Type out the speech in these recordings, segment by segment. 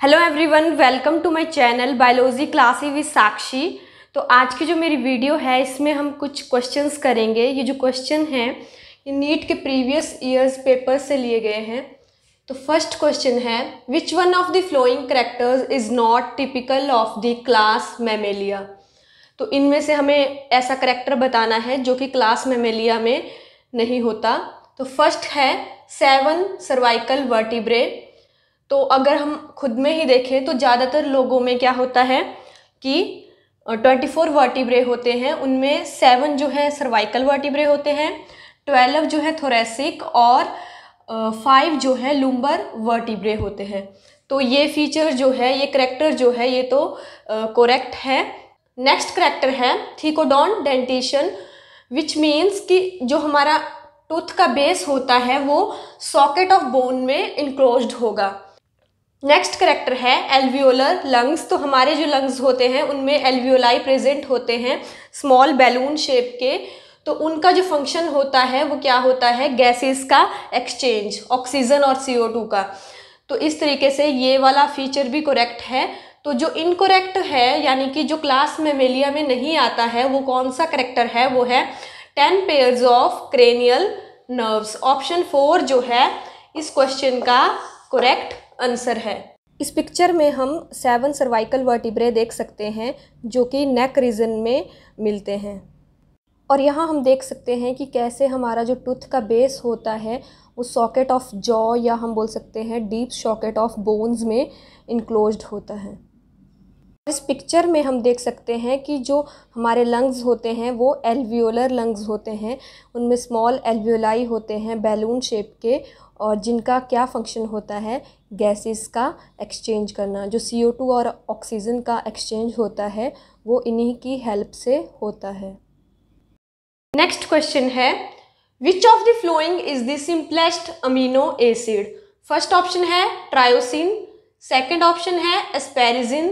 Hello everyone welcome to my channel biology classy with Sakshi तो आज की जो मेरी वीडियो है, इसमें हम कुछ क्वेश्चंस करेंगे। ये जो क्वेश्चन हैं, ये नीट के प्रीवियस ईयर्स पेपर से लिए गए हैं। तो फ़र्स्ट क्वेश्चन है which one of the following characters is not typical of the class Mammalia तो इनमें से हमें ऐसा करेक्टर बताना है जो कि क्लास मेमेलिया में नहीं होता। तो फ़र्स्ट है सेवन सर्वाइकल वर्टिब्रे तो अगर हम खुद में ही देखें तो ज़्यादातर लोगों में क्या होता है कि ट्वेंटी फोर वर्टिब्रे होते हैं। उनमें सेवन जो है सर्वाइकल वर्टिब्रे होते हैं, ट्वेल्व जो है थोरेसिक और फाइव जो है लूम्बर वर्टिब्रे होते हैं। तो ये फीचर जो है, ये करेक्टर जो है, ये तो करेक्ट है। नेक्स्ट करेक्टर है थीकोडॉन डेंटिशन विच मीन्स कि जो हमारा टूथ का बेस होता है, वो सॉकेट ऑफ़ बोन में इनक्लोज्ड होगा। नेक्स्ट करेक्टर है एल्वियोलर लंग्स तो हमारे जो लंग्स होते हैं, उनमें एल्वियोलाई प्रेजेंट होते हैं स्मॉल बैलून शेप के. तो उनका जो फ़ंक्शन होता है, वो क्या होता है? गैसेस का एक्सचेंज ऑक्सीजन और सी का. तो इस तरीके से ये वाला फीचर भी करेक्ट है. तो जो इनकोरेक्ट है, यानी कि जो क्लास में मेलिया में नहीं आता है, वो कौन सा करेक्टर है? वो है ten pairs of cranial nerves option four जो है, इस क्वेश्चन का करेक्ट आंसर है। इस पिक्चर में हम सेवन सर्वाइकल वर्टिब्रे देख सकते हैं, जो कि नेक रीजन में मिलते हैं। और यहाँ हम देख सकते हैं कि कैसे हमारा जो टूथ का बेस होता है, वो सॉकेट ऑफ़ जॉ या हम बोल सकते हैं डीप सॉकेट ऑफ़ बोन्स में इनक्लोज्ड होता है। इस पिक्चर में हम देख सकते हैं कि जो हमारे लंग्स होते हैं, वो एल्वियोलर लंग्स होते हैं। उनमें स्मॉल एल्वियोलाई होते हैं बैलून शेप के और जिनका क्या फ़ंक्शन होता है गैसेस का एक्सचेंज करना, जो सी ओ टू और ऑक्सीजन का एक्सचेंज होता है, वो इन्हीं की हेल्प से होता है। नेक्स्ट क्वेश्चन है which of the following is the simplest amino acid first option है ट्रायोसिन सेकेंड ऑप्शन है एस्पेरिजिन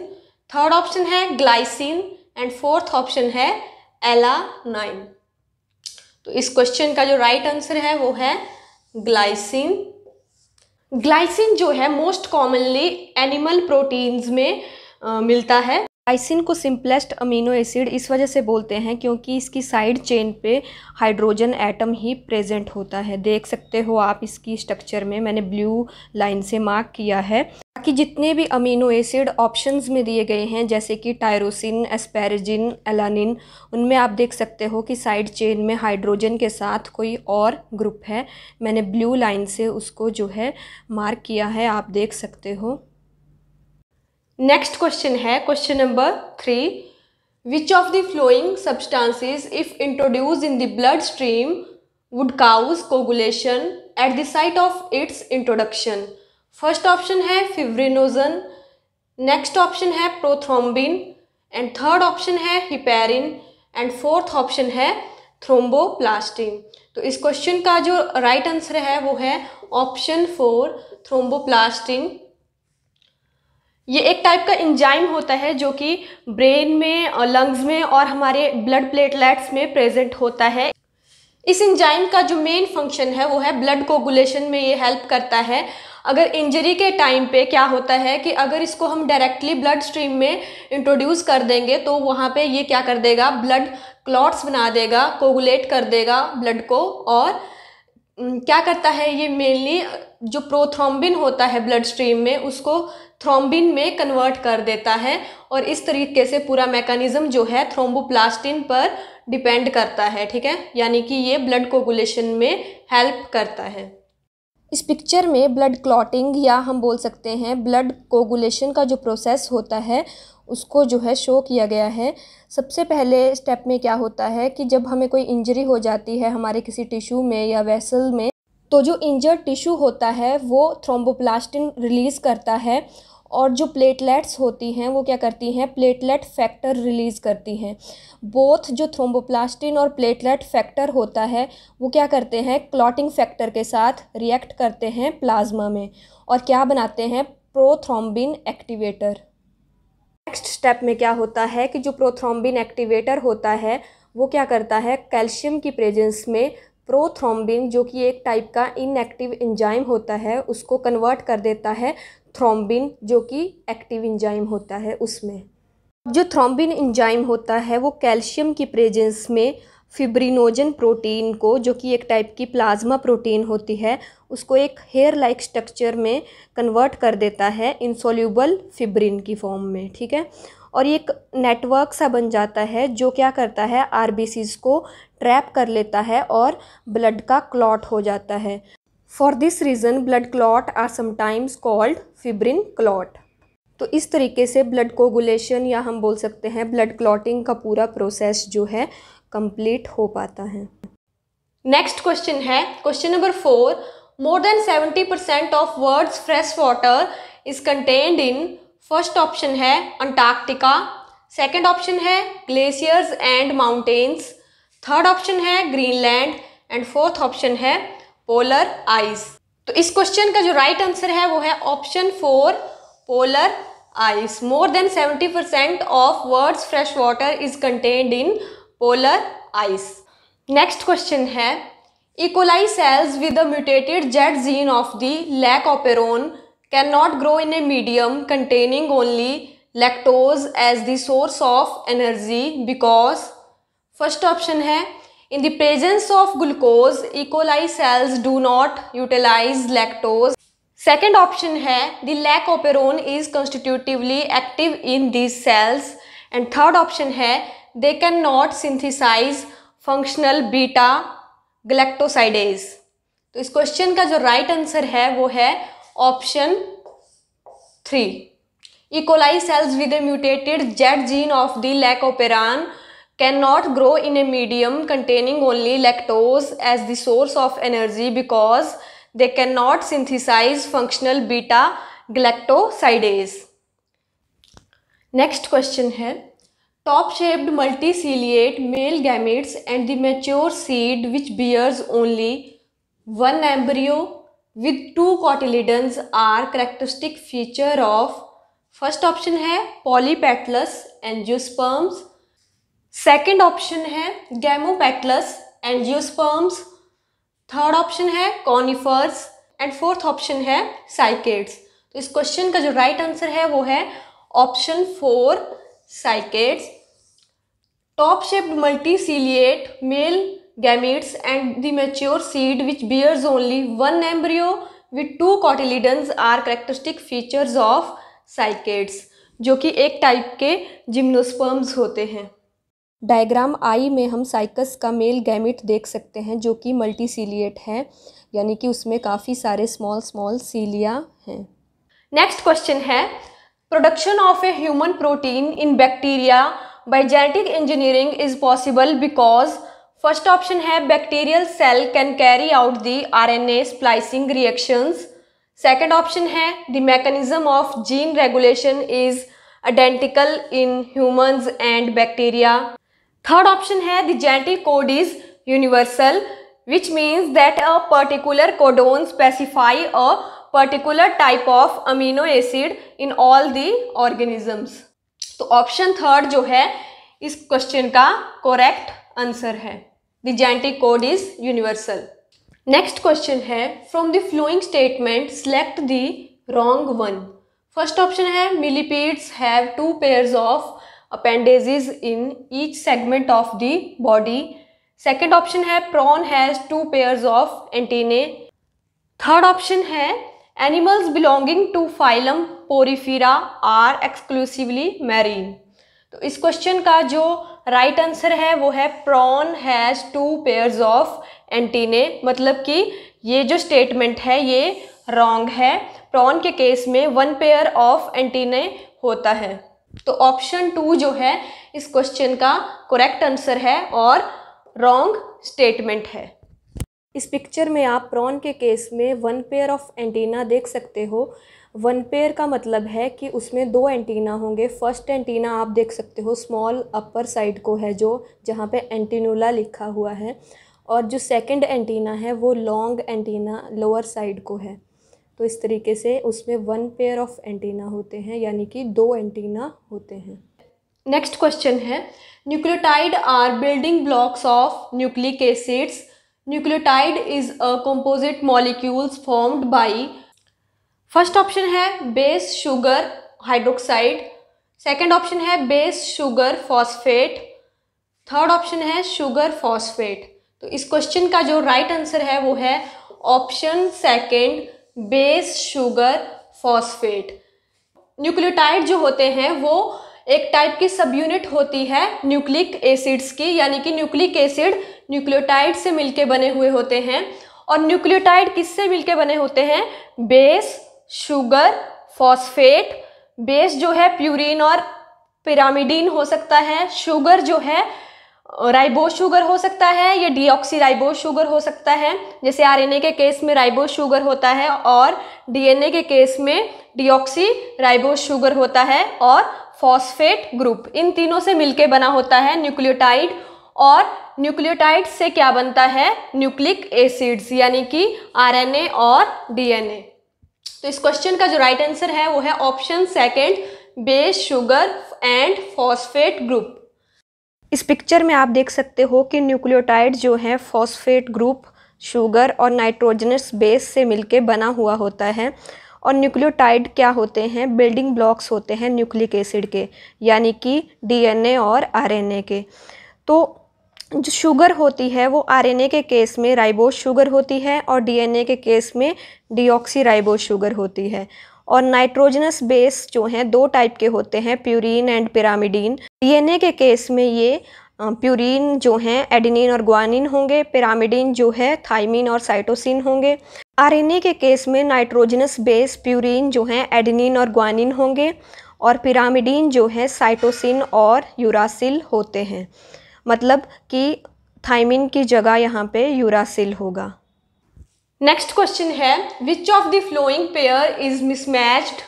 थर्ड ऑप्शन है ग्लाइसिन एंड फोर्थ ऑप्शन है एलानाइन तो इस क्वेश्चन का जो राइट right आंसर है, वो है ग्लाइसिन। ग्लाइसिन जो है मोस्ट कॉमनली एनिमल प्रोटीन्स में आ, मिलता है। ग्लाइसिन को सिंपलेस्ट अमीनो एसिड इस वजह से बोलते हैं क्योंकि इसकी साइड चेन पे हाइड्रोजन एटम ही प्रेजेंट होता है। देख सकते हो आप इसकी स्ट्रक्चर में, मैंने ब्लू लाइन से मार्क किया है। बाकी जितने भी अमीनो एसिड ऑप्शंस में दिए गए हैं, जैसे कि टायरोसिन एस्पेरिजिन एलानिन उनमें आप देख सकते हो कि साइड चेन में हाइड्रोजन के साथ कोई और ग्रुप है। मैंने ब्लू लाइन से उसको जो है मार्क किया है, आप देख सकते हो। नेक्स्ट क्वेश्चन है question number three which of the following substances if introduce in the blood stream would cause coagulation at the site of its introduction first option है फिब्रिनोजन नेक्स्ट ऑप्शन है prothrombin and third option है heparin and fourth option है thromboplastin तो इस question का जो right right answer है, वो है ऑप्शन फोर थ्रोम्बोप्लास्टिन ये एक टाइप का इंजाइम होता है जो कि ब्रेन में लंग्स में और हमारे ब्लड प्लेटलेट्स में प्रेजेंट होता है। इस इंजाइम का जो मेन फ़ंक्शन है, वो है ब्लड कोगुलेशन में ये हेल्प करता है। अगर इंजरी के टाइम पे क्या होता है कि अगर इसको हम डायरेक्टली ब्लड स्ट्रीम में इंट्रोड्यूस कर देंगे तो वहाँ पे ये क्या कर देगा? ब्लड क्लॉट्स बना देगा कोगुलेट कर देगा ब्लड को और क्या करता है ये मेनली जो प्रोथ्रोम्बिन होता है ब्लड स्ट्रीम में, उसको थ्रोम्बिन में कन्वर्ट कर देता है और इस तरीके से पूरा मैकेनिज्म जो है थ्रोम्बोप्लास्टिन पर डिपेंड करता है, ठीक है? यानी कि ये ब्लड कोगुलेशन में हेल्प करता है। इस पिक्चर में ब्लड क्लॉटिंग या हम बोल सकते हैं ब्लड कोगुलेशन का जो प्रोसेस होता है, उसको जो है शो किया गया है। सबसे पहले स्टेप में क्या होता है कि जब हमें कोई इंजरी हो जाती है हमारे किसी टिश्यू में या वेसल में तो जो इंजर्ड टिश्यू होता है वो थ्रोम्बोप्लास्टिन रिलीज़ करता है और जो प्लेटलेट्स होती हैं, वो क्या करती हैं? प्लेटलेट फैक्टर रिलीज़ करती हैं। बोथ जो थ्रोम्बोप्लास्टिन और प्लेटलेट फैक्टर होता है, वो क्या करते हैं? क्लॉटिंग फैक्टर के साथ रिएक्ट करते हैं प्लाज्मा में। और क्या बनाते हैं? प्रोथ्रोम्बिन एक्टिवेटर नेक्स्ट स्टेप में क्या होता है कि जो प्रोथ्रोम्बिन एक्टिवेटर होता है, वो क्या करता है? कैल्शियम की प्रेजेंस में प्रोथ्रोम्बिन जो कि एक टाइप का इनएक्टिव इंजाइम होता है, उसको कन्वर्ट कर देता है थ्रोम्बिन जो कि एक्टिव इंजाइम होता है उसमें। जो थ्रोम्बिन इंजाइम होता है, वो कैल्शियम की प्रेजेंस में फिब्रिनोजन प्रोटीन को, जो कि एक टाइप की प्लाज्मा प्रोटीन होती है, उसको एक हेयर लाइक स्ट्रक्चर में कन्वर्ट कर देता है इंसोल्यूबल फिब्रिन की फॉर्म में, ठीक है? और ये एक नेटवर्क सा बन जाता है, जो क्या करता है आर को ट्रैप कर लेता है और ब्लड का क्लॉट हो जाता है। For this reason blood clot are sometimes called fibrin clot तो इस तरीके से ब्लड कोगुलेशन या हम बोल सकते हैं ब्लड क्लॉटिंग का पूरा प्रोसेस जो है कंप्लीट हो पाता है। नेक्स्ट क्वेश्चन है। Question number four more than seventy percent of world's fresh water is contained in first option है अंटार्कटिका सेकेंड ऑप्शन है glaciers and mountains third option है ग्रीनलैंड एंड फोर्थ ऑप्शन है polar ice तो इस question का जो right right answer है वो है option four polar ice more than seventy percent of world's fresh water is contained in polar ice next question है E coli cells with the mutated Z gene of the lac can not grow in a medium containing only lactose as the source of energy because first option है in the presence of glucose E coli cells do not utilize lactose second option है the lac operon is constitutively active in these cells and third option है they can not synthesize functional beta galactosidase तो इस question का जो right right answer है, वो है option three E coli cells with a mutated Z gene of the lac operon can not grow in a medium containing only lactose as the source of energy because they can not synthesize functional beta galactosidase next question है. Top shaped multiciliate male gametes and the mature seed which bears only one embryo with two cotyledons are characteristic feature of first option है polypetalous angiosperms second option है gamopetalous angiosperms third option है conifers and fourth option है cycads तो इस question का जो right right answer है वो है option four cycads top shaped multiciliate male gametes and the mature seed which bears only one embryo with two cotyledons are characteristic features of cycads, जो कि एक टाइप के जिम्नोस्पर्म्स होते हैं। डायग्राम आई में हम साइकस का मेल गैमिट देख सकते हैं, जो कि मल्टीसीलिएट है, यानी कि उसमें काफ़ी सारे स्मॉल स्मॉल सीलिया हैं। नेक्स्ट क्वेश्चन है production of a human protein in bacteria by genetic engineering is possible because first option है bacterial cell can carry out the RNA splicing reactions second option है the mechanism of gene regulation is identical in humans and bacteria third option है the genetic code is universal which means that a particular codon specify a particular type of amino acid in all the organisms. तो option third जो है, इस question का correct answer है। The genetic code is universal next question है from the following statement select the wrong one first option है millipedes have two pairs of appendages in each segment of the body second option है prawn has two pairs of antennae third option है animals belonging to phylum Porifera are exclusively marine तो इस question का जो right right answer है, वो है prawn has two pairs of antennae मतलब कि ये जो स्टेटमेंट है, ये रॉन्ग है. प्रॉन के केस में वन पेयर ऑफ़ एंटीने होता है. तो ऑप्शन टू जो है, इस क्वेश्चन का करेक्ट आंसर है और रॉन्ग स्टेटमेंट है. इस पिक्चर में आप प्रॉन के केस में वन पेयर ऑफ़ एंटीना देख सकते हो. वन पेयर का मतलब है कि उसमें दो एंटीना होंगे। फ़र्स्ट एंटीना आप देख सकते हो, स्मॉल अपर साइड को है जो, जहाँ पे एंटीनोला लिखा हुआ है। और जो सेकंड एंटीना है, वो लॉन्ग एंटीना, लोअर साइड को है। तो इस तरीके से उसमें वन पेयर ऑफ़ एंटीना होते हैं, यानी कि दो एंटीना होते हैं। नेक्स्ट क्वेश्चन है, nucleotide are building blocks of nucleic acids. Nucleotide is a composite molecules formed by first option है base sugar hydroxide, second option है base sugar phosphate, third option है शुगर फॉस्फेट। तो इस question का जो right right answer है वो है option second, base sugar phosphate. Nucleotide जो होते हैं वो एक टाइप की सब यूनिट होती है न्यूक्लिक एसिड्स की, यानी कि न्यूक्लिक एसिड न्यूक्लियोटाइड से मिलके बने हुए होते हैं। और न्यूक्लियोटाइड किससे मिलके बने होते हैं? बेस शुगर, फॉस्फेट बेस जो है प्यूरिन और पिरामिडीन हो सकता है, शुगर जो है राइबोज शुगर हो सकता है, या डीऑक्सी राइबोज शुगर हो सकता है, जैसे आरएनए के केस में राइबोज शुगर होता है और डीएनए के केस में डीऑक्सी राइबोज शुगर होता है और फॉस्फेट ग्रुप इन तीनों से मिलके बना होता है न्यूक्लियोटाइड और न्यूक्लियोटाइड से क्या बनता है? न्यूक्लिक एसिड्स यानी कि आरएनए और डीएनए तो इस क्वेश्चन का जो राइट right आंसर है, वो है option second base sugar and phosphate group इस पिक्चर में आप देख सकते हो कि न्यूक्लियोटाइड जो है फॉस्फेट ग्रुप शुगर और नाइट्रोजनस बेस से मिलके बना हुआ होता है। और न्यूक्लियोटाइड क्या होते हैं? बिल्डिंग ब्लॉक्स होते हैं न्यूक्लिक एसिड के, यानी कि डीएनए और आरएनए के। तो जो शुगर होती है वो आरएनए के केस में राइबोज शुगर होती है और डीएनए के केस में डीऑक्सी राइबोज शुगर होती है। और नाइट्रोजनस बेस जो हैं, दो टाइप के होते हैं, प्यूरिन एंड पिरामिडीन। डीएनए के केस में ये प्यूरिन जो हैं, एडिनिन और ग्वानिन होंगे, पिरामिडिन जो है, थाइमिन और साइटोसिन होंगे। आरएनए के केस में नाइट्रोजनस बेस, प्यूरिन जो हैं, एडिनिन और ग्वानिन होंगे और पिरामिडीन जो है, साइटोसिन और यूरासिल होते हैं। मतलब कि थाइमिन की जगह यहाँ पे यूरासिल होगा। नेक्स्ट क्वेश्चन है which of the following pair is mismatched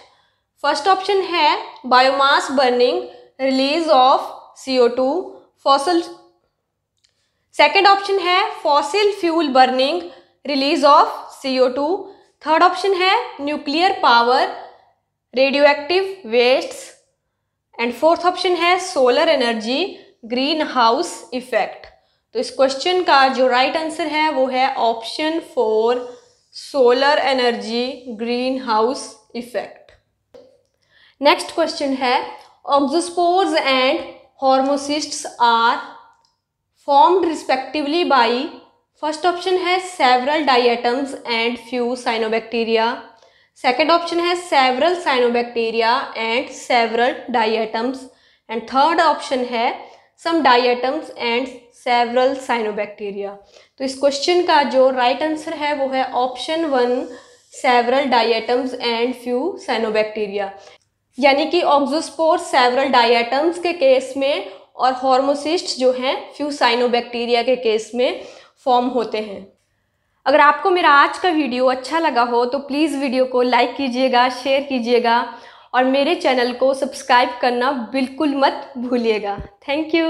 first option है biomass burning release of C O two fossil second option है fossil fuel burning release of C O two third option है nuclear power radioactive waste and fourth option है solar energy greenhouse effect. तो इस question का जो right answer है, वो है option four solar energy greenhouse effect next question है auxospores and hormocysts are formed respectively by first option है several diatoms and few cyanobacteria second option है several cyanobacteria and several diatoms and third option है some diatoms and several cyanobacteria तो इस question का जो right right answer है, वो है option one several diatoms and few cyanobacteria यानी कि ऑक्सोस्पोर सेवरल डाइएटम्स के केस में और हॉर्मोसिस्ट जो हैं फ्यू साइनोबैक्टीरिया के केस में फॉर्म होते हैं. अगर आपको मेरा आज का वीडियो अच्छा लगा हो तो प्लीज़ वीडियो को लाइक कीजिएगा शेयर कीजिएगा और मेरे चैनल को सब्सक्राइब करना बिल्कुल मत भूलिएगा। Thank you.